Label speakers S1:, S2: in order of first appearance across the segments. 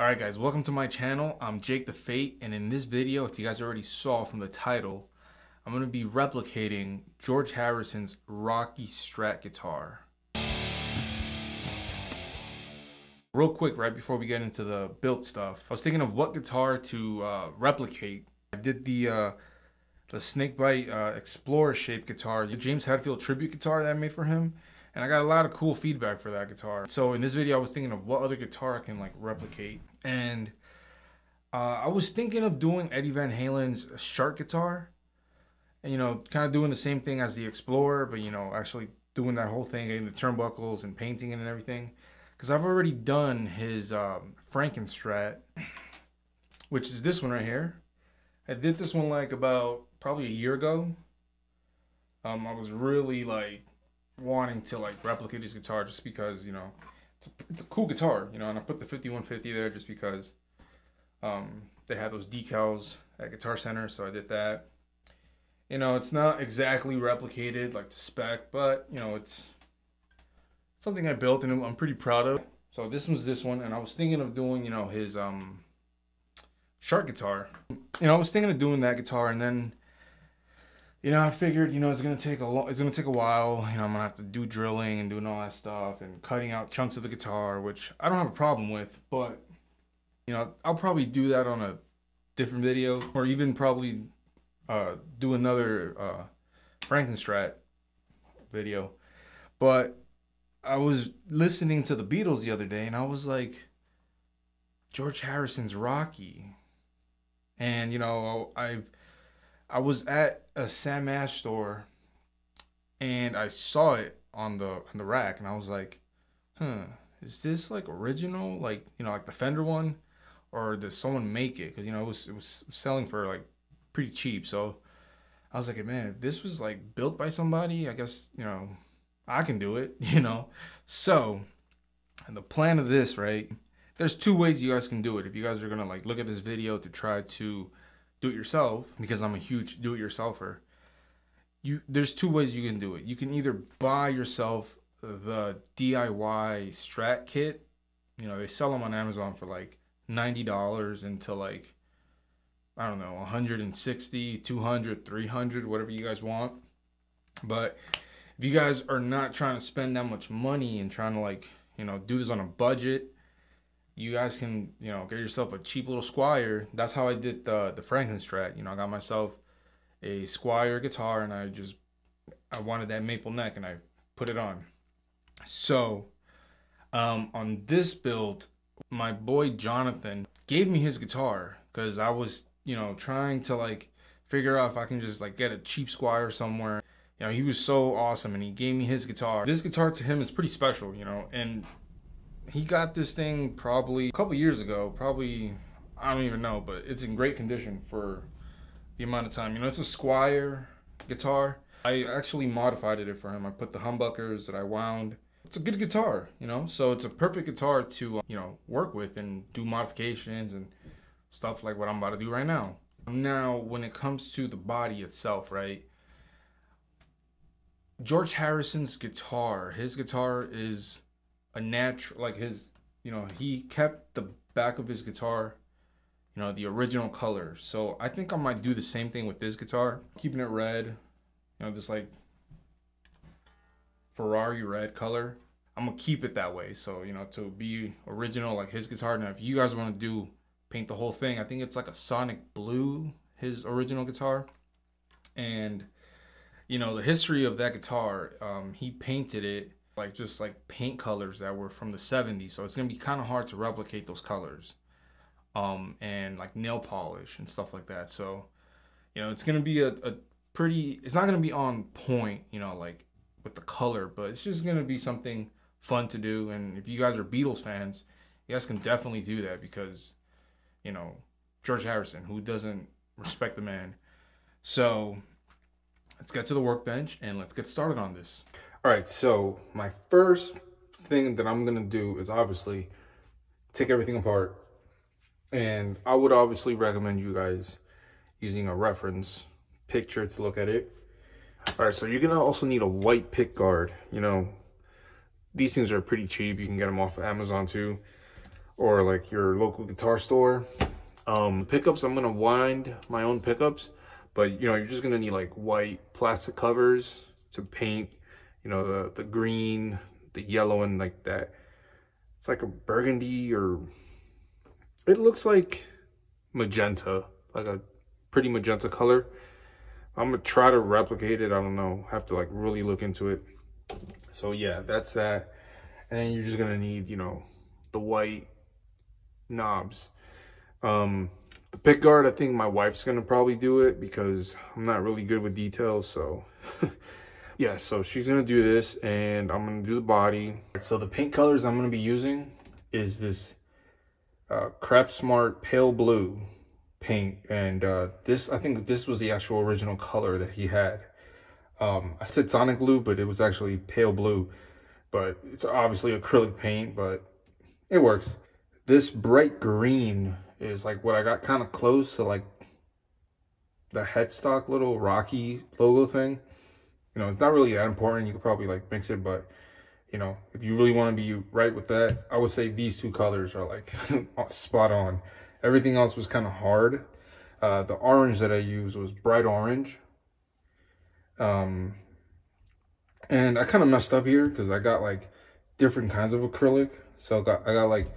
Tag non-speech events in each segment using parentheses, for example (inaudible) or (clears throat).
S1: Alright guys, welcome to my channel. I'm Jake the Fate and in this video, as you guys already saw from the title, I'm going to be replicating George Harrison's Rocky Strat guitar. Real quick, right before we get into the built stuff, I was thinking of what guitar to uh, replicate. I did the uh, the Snakebyte uh, Explorer shaped guitar, the James Hetfield tribute guitar that I made for him. And I got a lot of cool feedback for that guitar. So in this video, I was thinking of what other guitar I can like replicate. And uh, I was thinking of doing Eddie Van Halen's Shark guitar. And, you know, kind of doing the same thing as the Explorer, but, you know, actually doing that whole thing, getting the turnbuckles and painting it and everything. Because I've already done his um, Frankenstrat, which is this one right here. I did this one like about probably a year ago. Um, I was really like wanting to like replicate this guitar just because you know it's a, it's a cool guitar, you know, and I put the 5150 there just because um, they had those decals at Guitar Center, so I did that. You know, it's not exactly replicated like the spec, but you know, it's something I built and I'm pretty proud of. So this was this one, and I was thinking of doing, you know, his um, shark guitar. You know, I was thinking of doing that guitar, and then you know, I figured, you know, it's gonna take a long, it's gonna take a while. You know, I'm gonna have to do drilling and doing all that stuff and cutting out chunks of the guitar, which I don't have a problem with. But you know, I'll probably do that on a different video, or even probably uh, do another uh, Frankenstrat video. But I was listening to the Beatles the other day, and I was like, George Harrison's Rocky, and you know, I've I was at a Sam Ash store and I saw it on the on the rack and I was like, huh, is this like original? Like, you know, like the Fender one? Or did someone make it? Because you know it was it was selling for like pretty cheap. So I was like, man, if this was like built by somebody, I guess, you know, I can do it, (laughs) you know. So and the plan of this, right? There's two ways you guys can do it. If you guys are gonna like look at this video to try to do it yourself because I'm a huge do it yourselfer. You there's two ways you can do it. You can either buy yourself the DIY Strat kit. You know, they sell them on Amazon for like $90 until like I don't know, 160, 200, 300, whatever you guys want. But if you guys are not trying to spend that much money and trying to like, you know, do this on a budget, you guys can you know get yourself a cheap little Squier. That's how I did the the Frankenstrat. You know, I got myself a Squier guitar, and I just I wanted that maple neck, and I put it on. So, um, on this build, my boy Jonathan gave me his guitar because I was you know trying to like figure out if I can just like get a cheap Squier somewhere. You know, he was so awesome, and he gave me his guitar. This guitar to him is pretty special, you know, and he got this thing probably a couple years ago. Probably I don't even know, but it's in great condition for the amount of time. You know, it's a Squier guitar. I actually modified it for him. I put the humbuckers that I wound. It's a good guitar, you know. So it's a perfect guitar to uh, you know work with and do modifications and stuff like what I'm about to do right now. Now, when it comes to the body itself, right? George Harrison's guitar, his guitar is a natural like his you know he kept the back of his guitar you know the original color. So i think i might do the same thing with this guitar keeping it red you know just like ferrari red color. I'm gonna keep it that way. So you know to be original like his guitar. Now if you guys want to do paint the whole thing i think it's like a sonic blue his original guitar. And you know the history of that guitar um, he painted it like just like paint colors that were from the 70s so it's gonna be kind of hard to replicate those colors um and like nail polish and stuff like that. So you know it's gonna be a, a pretty it's not gonna be on point you know like with the color but it's just gonna be something fun to do. And if you guys are beatles fans you guys can definitely do that because you know george harrison who doesn't respect the man. So let's get to the workbench and let's get started on this all right, so my first thing that I'm gonna do is obviously take everything apart. And I would obviously recommend you guys using a reference picture to look at it. All right, so you're gonna also need a white pick guard. You know, these things are pretty cheap. You can get them off of Amazon too. or like your local guitar store. Um, pickups, I'm gonna wind my own pickups, but you know, you're just gonna need like white plastic covers to paint, you know, the, the green, the yellow and like that. It's like a burgundy or it looks like magenta, like a pretty magenta color. I'm gonna try to replicate it. I don't know, have to like really look into it. So yeah, that's that. And you're just gonna need, you know, the white knobs. Um, the pick guard, I think my wife's gonna probably do it because I'm not really good with details. So (laughs) yeah, so she's gonna do this and I'm gonna do the body. So the paint colors I'm gonna be using is this uh, Craft Smart Pale Blue paint. And uh, this, I think this was the actual original color that he had. Um, I said Sonic Blue, but it was actually pale blue. But it's obviously acrylic paint, but it works. This bright green is like what I got kind of close to like the headstock little Rocky logo thing. You know, it's not really that important. You could probably like mix it, but you know, if you really want to be right with that, I would say these two colors are like (laughs) spot on. Everything else was kind of hard. Uh, the orange that I used was bright orange. Um, and I kind of messed up here because I got like different kinds of acrylic. So I got, I got like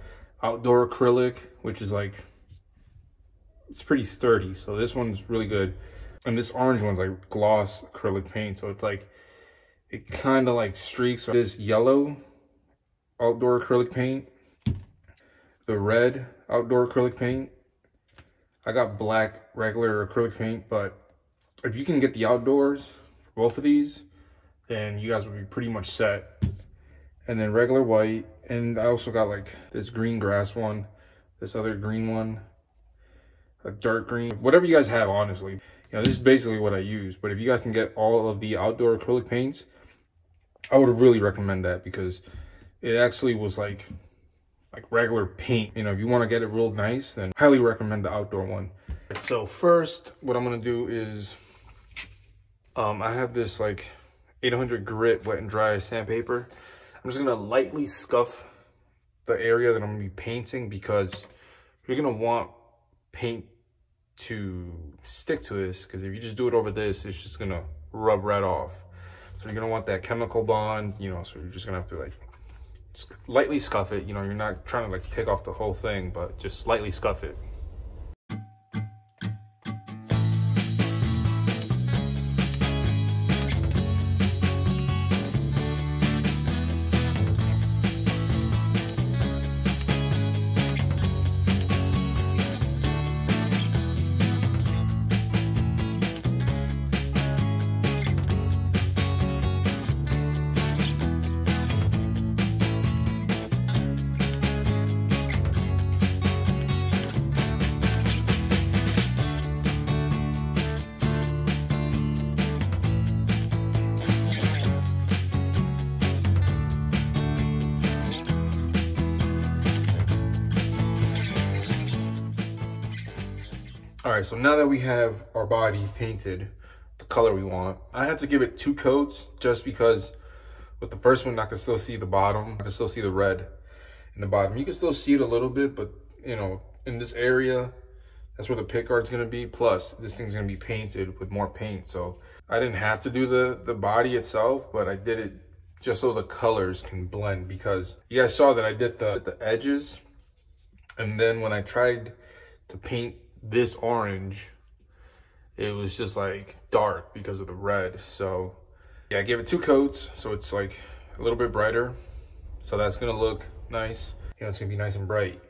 S1: outdoor acrylic, which is like, it's pretty sturdy. So this one's really good. And this orange one's like gloss acrylic paint. So it's like, it kind of like streaks this yellow outdoor acrylic paint, the red outdoor acrylic paint. I got black regular acrylic paint, but if you can get the outdoors for both of these, then you guys would be pretty much set. And then regular white, and I also got like this green grass one, this other green one, a dark green, whatever you guys have, honestly. This is basically what I use, but if you guys can get all of the outdoor acrylic paints, I would really recommend that because it actually was like like regular paint. You know, if you want to get it real nice, then highly recommend the outdoor one. So first, what I'm going to do is, um, I have this like 800 grit wet and dry sandpaper. I'm just going to lightly scuff the area that I'm going to be painting because you're going to want paint to stick to this because if you just do it over this, it's just to rub right off. So you're to want that chemical bond, you know, so you're just to have to like lightly scuff it. You know, you're not trying to like take off the whole thing, but just lightly scuff it. Right, so now that we have our body painted the color we want, I had to give it two coats just because with the first one, I can still see the bottom. I can still see the red in the bottom. You can still see it a little bit, but you know, in this area, that's where the pick guard's gonna be. Plus, this thing's gonna be painted with more paint. So I didn't have to do the, the body itself, but I did it just so the colors can blend because you guys saw that I did the, the edges. And then when I tried to paint this orange, it was just like dark because of the red. So yeah, I gave it two coats. So it's like a little bit brighter. So that's gonna look nice. You know, it's gonna be nice and bright.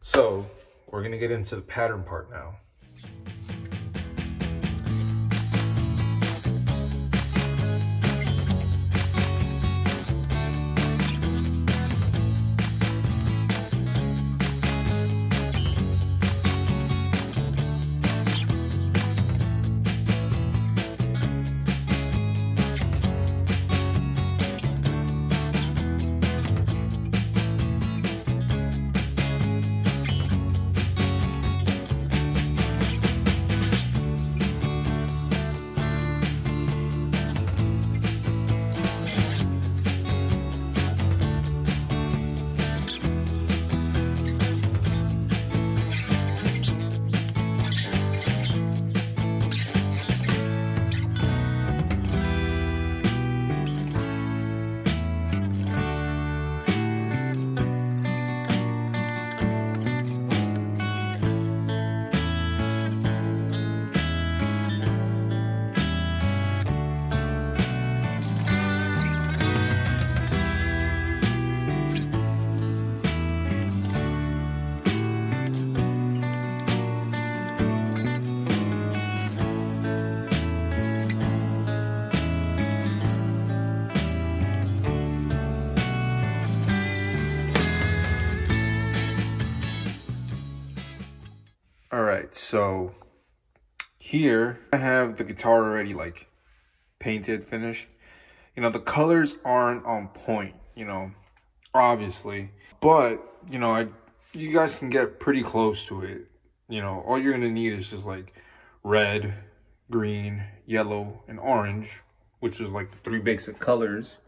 S1: So we're gonna get into the pattern part now. So here I have the guitar already like painted, finished. You know, the colors aren't on point, you know, obviously, but you know, I you guys can get pretty close to it. You know, all you're gonna need is just like red, green, yellow, and orange, which is like the three basic colors.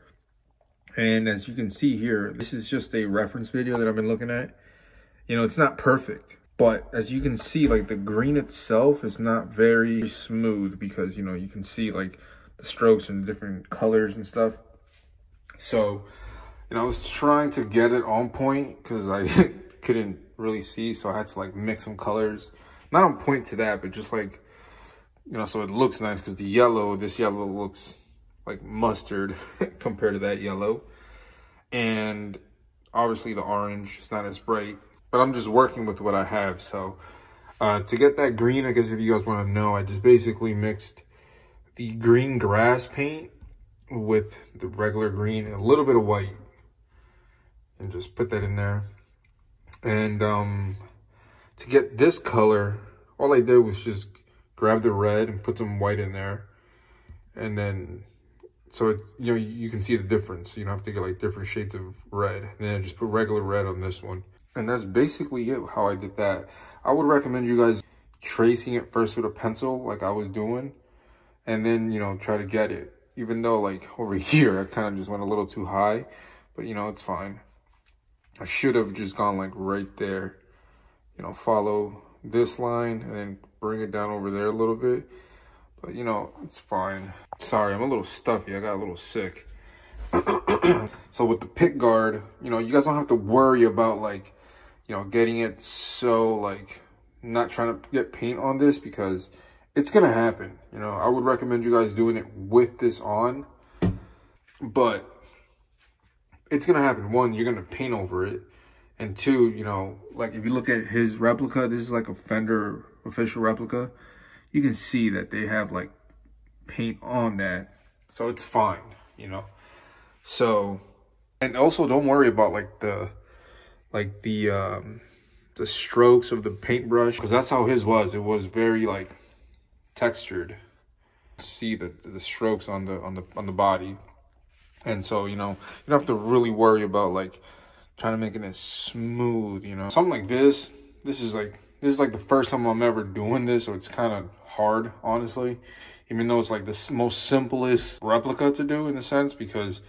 S1: And as you can see here, this is just a reference video that I've been looking at. You know, it's not perfect, but as you can see, like the green itself is not very smooth because, you know, you can see like the strokes and the different colors and stuff. So, you know, I was trying to get it on point because I (laughs) couldn't really see. So I had to like mix some colors. Not on point to that, but just like, you know, so it looks nice because the yellow, this yellow looks like mustard (laughs) compared to that yellow. And obviously the orange is not as bright, but I'm just working with what I have. So uh, to get that green, I guess if you guys want to know, I just basically mixed the green grass paint with the regular green and a little bit of white and just put that in there. And um, to get this color, all I did was just grab the red and put some white in there. And then so it, you know, you can see the difference. You don't have to get like different shades of red. And then I just put regular red on this one. And that's basically it, how I did that. I would recommend you guys tracing it first with a pencil like I was doing. And then, you know, try to get it. Even though like (laughs) over here, I kind of just went a little too high. But, you know, it's fine. I should have just gone like right there. You know, follow this line and then bring it down over there a little bit. But, you know, it's fine. Sorry, I'm a little stuffy. I got a little sick. (clears throat) so with the pick guard, you know, you guys don't have to worry about, like, you know, getting it so, like, not trying to get paint on this because it's going to happen. You know, I would recommend you guys doing it with this on. But it's going to happen. One, you're going to paint over it. And two, you know, like if you look at his replica, this is like a Fender official replica you can see that they have like paint on that. So it's fine, you know. So and also don't worry about like the like the um the strokes of the paintbrush because that's how his was. It was very like textured. See the the strokes on the on the on the body. And so, you know, you don't have to really worry about like trying to make it as smooth, you know. Something like this, this is like this is like the first time I'm ever doing this, so it's kind of hard, honestly. Even though it's like the most simplest replica to do in a sense, because,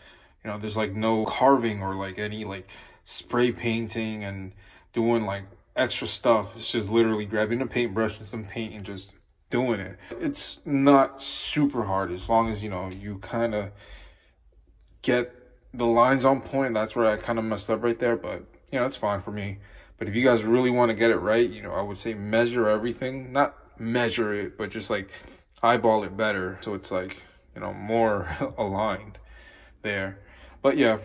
S1: you know, there's like no carving or like any like spray painting and doing like extra stuff. It's just literally grabbing a paintbrush and some paint and just doing it. It's not super hard as long as, you know, you kind of get the lines on point. That's where I kind of messed up right there, but, you know, it's fine for me. But if you guys really want to get it right, you know, I would say measure everything. Not measure it, but just like eyeball it better. So it's like, you know, more (laughs) aligned there. But yeah,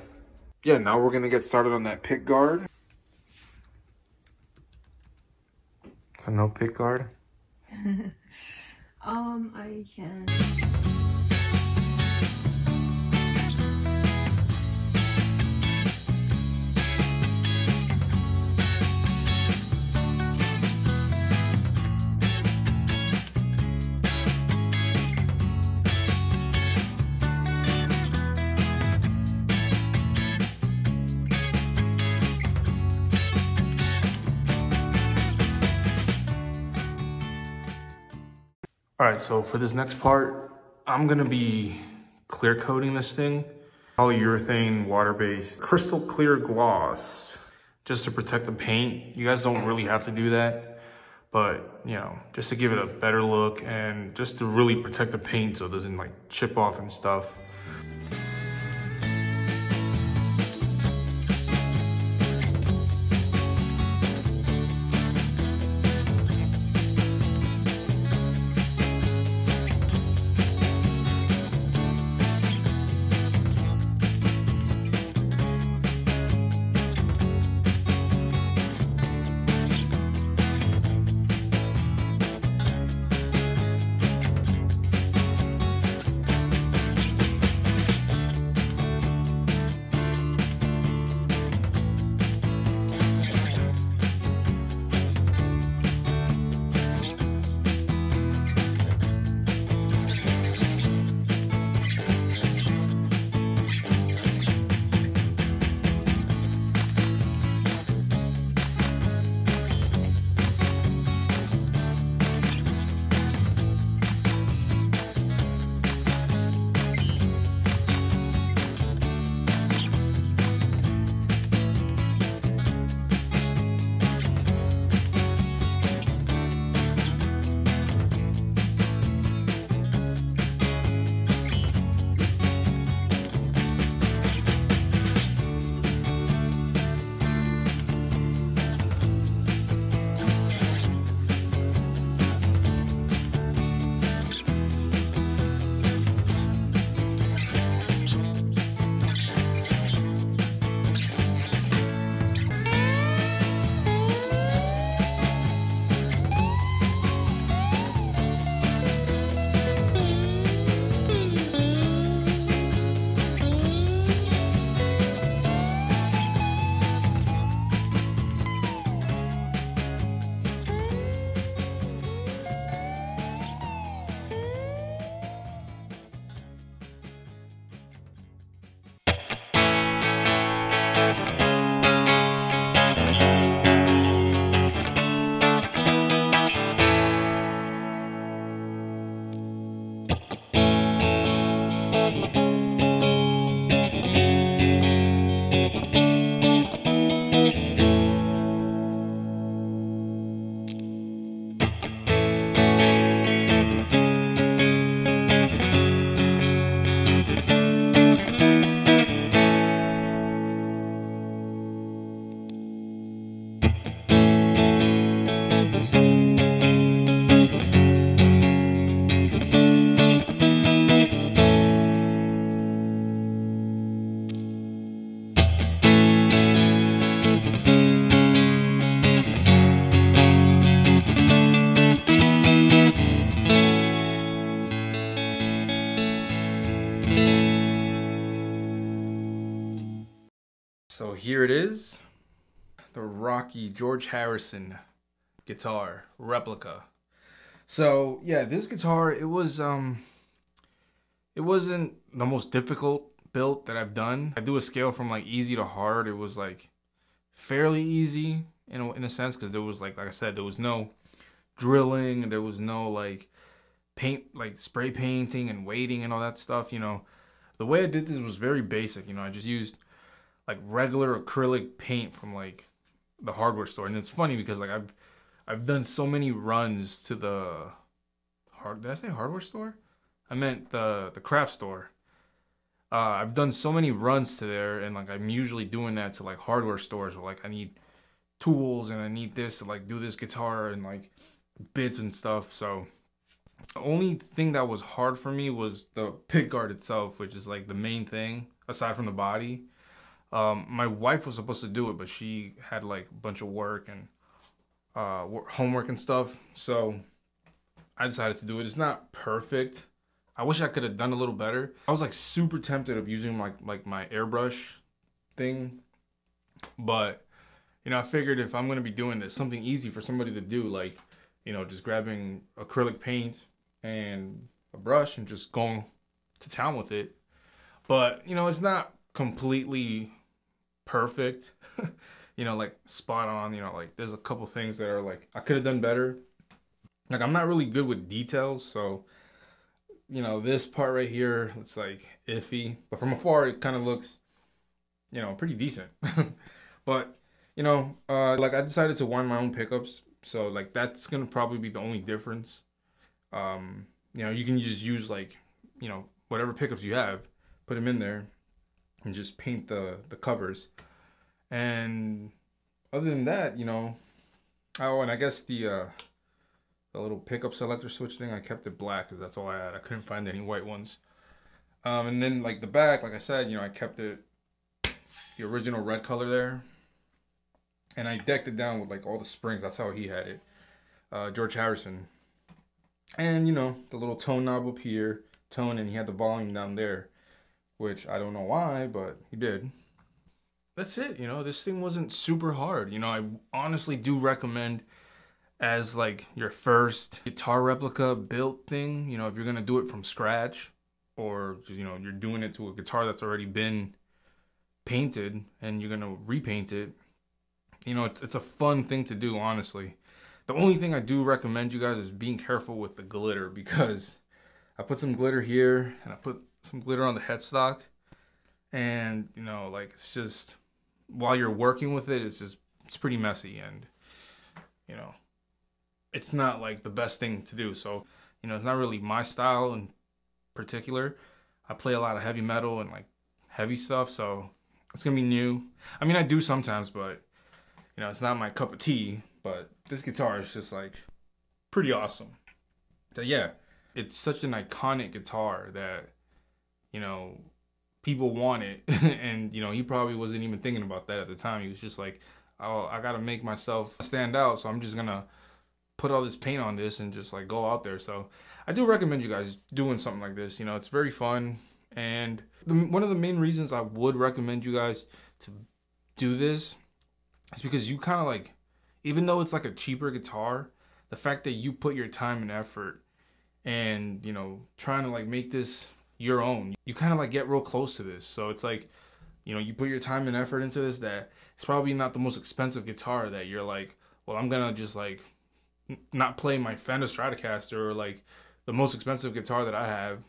S1: yeah, now we're going to get started on that pick guard. So no pick guard? (laughs)
S2: um, I can.
S1: All right, so for this next part, I'm gonna be clear coating this thing. Polyurethane, water-based, crystal clear gloss, just to protect the paint. You guys don't really have to do that, but you know, just to give it a better look and just to really protect the paint so it doesn't like chip off and stuff. Here it is. The Rocky George Harrison guitar replica. So yeah, this guitar it was um it wasn't the most difficult built that I've done. I do a scale from like easy to hard. It was like fairly easy in a, in a sense because there was like like I said there was no drilling, there was no like paint like spray painting and waiting and all that stuff. You know, the way I did this was very basic. You know, I just used like regular acrylic paint from like the hardware store, and it's funny because like I've I've done so many runs to the hard. Did I say hardware store? I meant the the craft store. Uh, I've done so many runs to there, and like I'm usually doing that to like hardware stores where like I need tools and I need this to like do this guitar and like bits and stuff. So the only thing that was hard for me was the pick guard itself, which is like the main thing aside from the body. Um, my wife was supposed to do it, but she had like a bunch of work and uh, homework and stuff. So I decided to do it. It's not perfect. I wish I could have done a little better. I was like super tempted of using like like my airbrush thing, but you know I figured if I'm gonna be doing this, something easy for somebody to do, like you know just grabbing acrylic paint and a brush and just going to town with it. But you know it's not completely perfect. (laughs) you know, like spot on. You know, like there's a couple things that are like I could have done better. Like I'm not really good with details, so you know this part right here it's like iffy, but from afar it kind of looks, you know, pretty decent. (laughs) but you know, uh, like I decided to wind my own pickups, so like that's gonna probably be the only difference. Um, you know, you can just use like, you know, whatever pickups you have, put them in there, and just paint the the covers. And other than that, you know, oh, and I guess the uh, the little pickup selector switch thing, I kept it black because that's all I had. I couldn't find any white ones. Um, and then like the back, like I said, you know, I kept it the original red color there, and I decked it down with like all the springs. That's how he had it, uh, George Harrison. And you know, the little tone knob up here, tone, and he had the volume down there, which I don't know why, but he did that's it. You know, this thing wasn't super hard. You know, I honestly do recommend as like your first guitar replica built thing. You know, if you're gonna do it from scratch, or you know you're doing it to a guitar that's already been painted and you're gonna repaint it. You know, it's it's a fun thing to do. Honestly, the only thing I do recommend you guys is being careful with the glitter because I put some glitter here and I put some glitter on the headstock and you know like it's just while you're working with it, it's just it's pretty messy and you know it's not like the best thing to do. So you know it's not really my style in particular. I play a lot of heavy metal and like heavy stuff, so it's gonna be new. I mean, I do sometimes, but you know, it's not my cup of tea. But this guitar is just like pretty awesome. So yeah, it's such an iconic guitar that you know people want it. (laughs) And you know he probably wasn't even thinking about that at the time. He was just like oh i gotta make myself stand out so i'm just gonna put all this paint on this and just like go out there. So i do recommend you guys doing something like this. You know it's very fun. And the, one of the main reasons i would recommend you guys to do this is because you kind of like even though it's like a cheaper guitar the fact that you put your time and effort and you know trying to like make this your own. You kind of like get real close to this. So it's like, you know, you put your time and effort into this that it's probably not the most expensive guitar that you're like, well, I'm going to just like not play my Fender Stratocaster or like the most expensive guitar that I have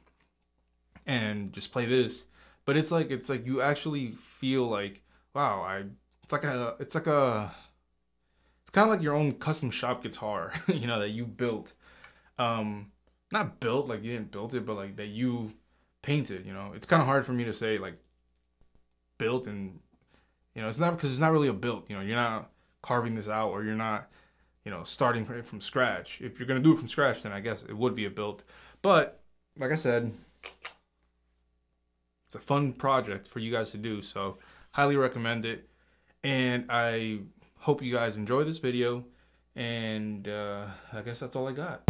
S1: and just play this. But it's like it's like you actually feel like, wow, I it's like a it's like a it's kind of like your own custom shop guitar, (laughs) you know, that you built. Um not built like you didn't build it, but like that you painted. You know, it's kind of hard for me to say like built and you know it's not because it's not really a built. You know, you're not carving this out or you're not you know starting from from scratch. If you're gonna do it from scratch, then I guess it would be a built. But like I said, it's a fun project for you guys to do. So highly recommend it. And I hope you guys enjoy this video. And uh, I guess that's all I got.